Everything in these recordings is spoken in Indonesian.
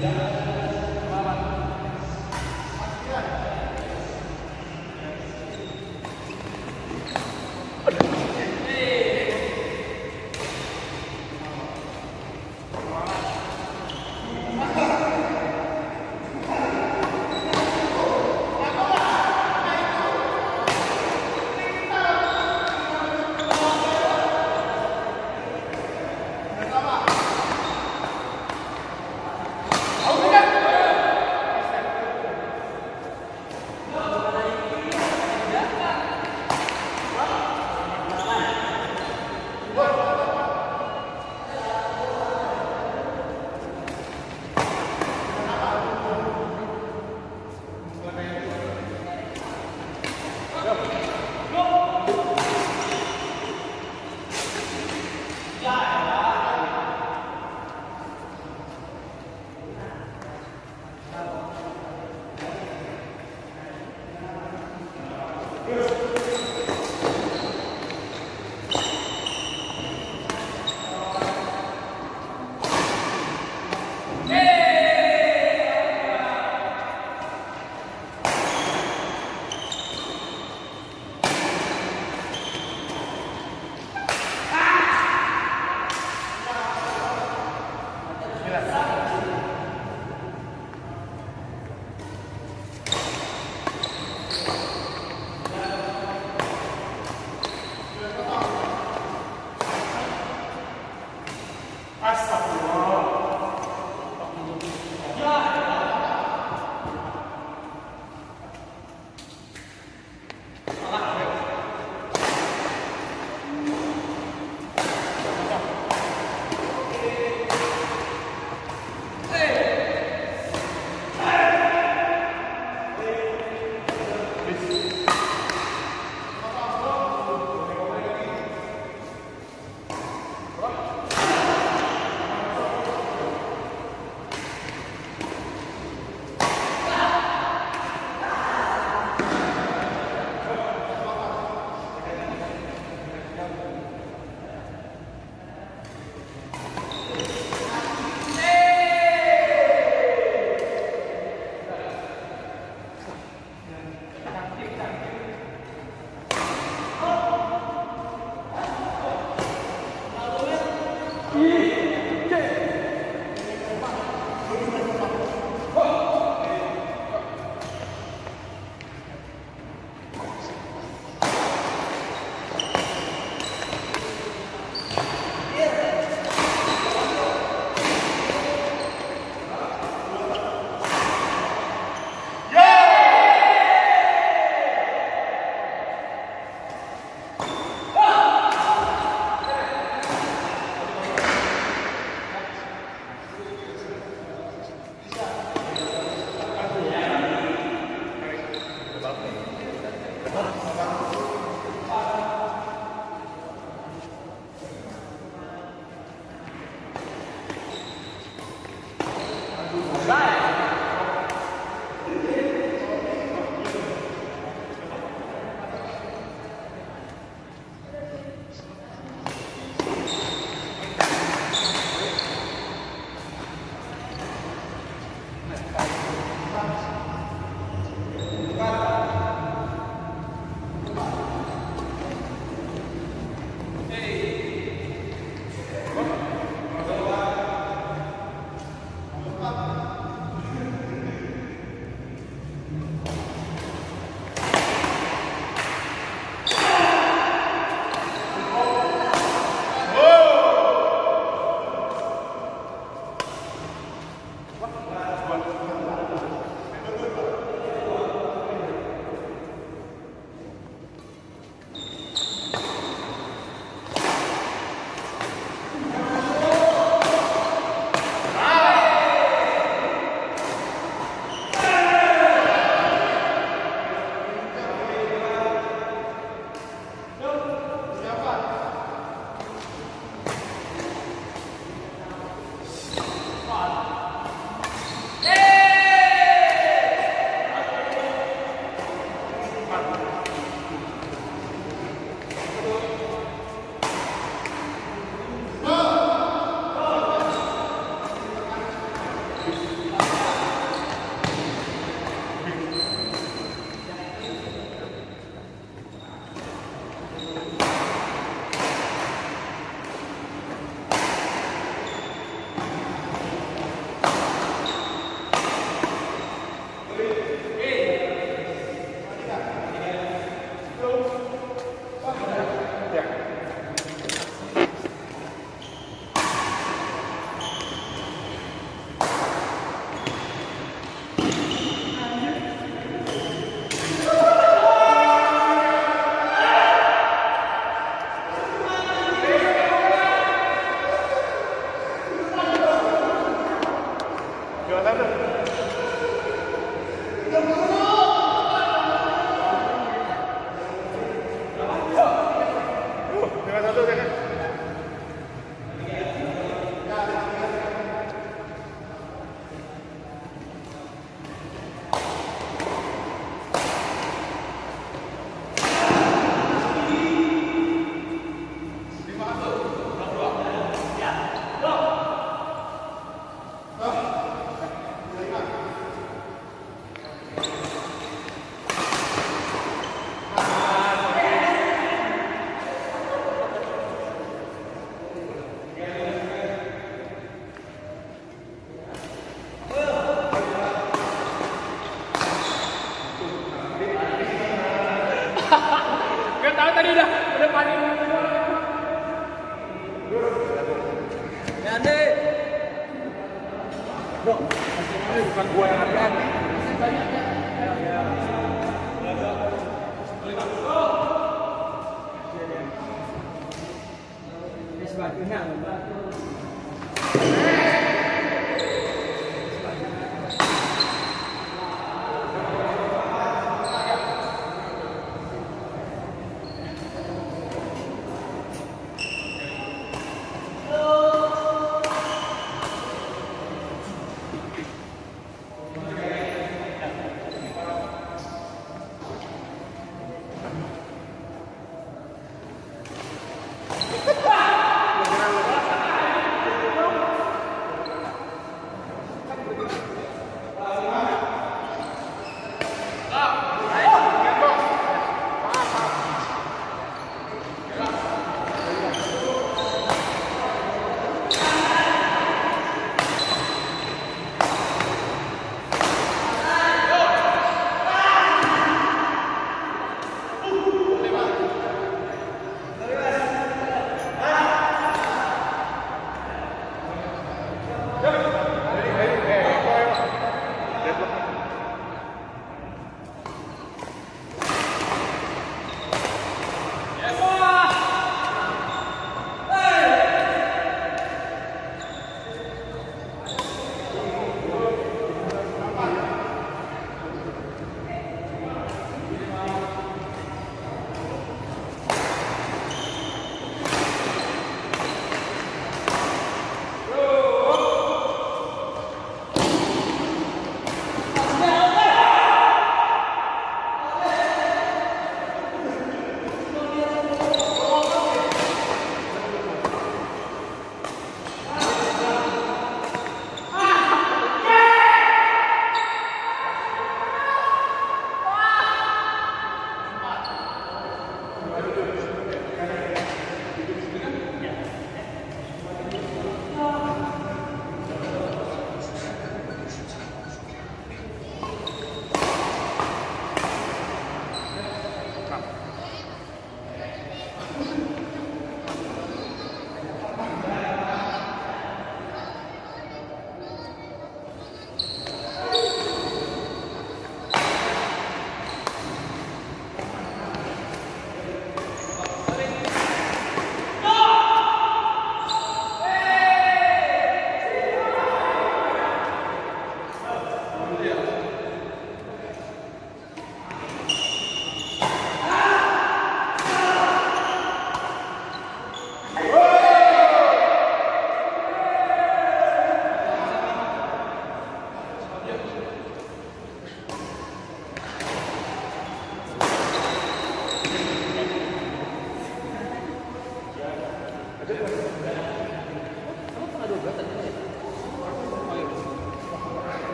Yeah.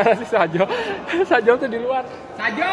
Mana sih Sajo? Sajo tuh di luar. Sajo.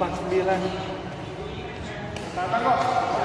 49. Datang kok.